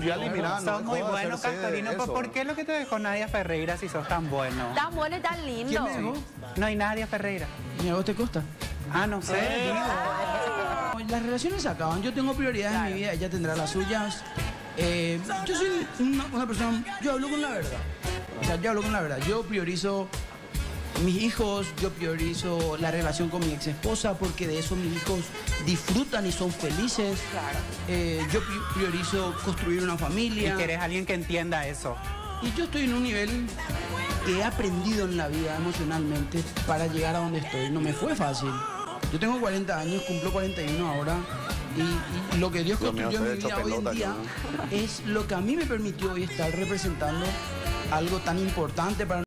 mundial y mirá, no Sos muy bueno, Castorino. ¿Por, eso. por qué lo que te dejó Nadia Ferreira si sos tan bueno? Tan bueno y tan lindo. ¿Quién me dejó? No hay Nadia Ferreira. ¿Y a vos te costa? Ah, no sé, digo. Las relaciones se acaban. Yo tengo prioridades en mi vida, ella tendrá las suyas. Eh, yo soy una, una persona, yo hablo con la verdad. O sea, yo hablo con la verdad. Yo priorizo mis hijos, yo priorizo la relación con mi ex esposa porque de eso mis hijos disfrutan y son felices. Eh, yo pri- priorizo construir una Y familia. querés alguien que entienda eso. Y yo estoy en un nivel que he aprendido en la vida emocionalmente para llegar a donde estoy. No me fue fácil. Yo tengo 40 años, cumplo 41 ahora. Y, y lo que Dios Dios mío, construyó en mi vida hoy en día yo, es lo que a mí me permitió hoy estar representando algo tan importante para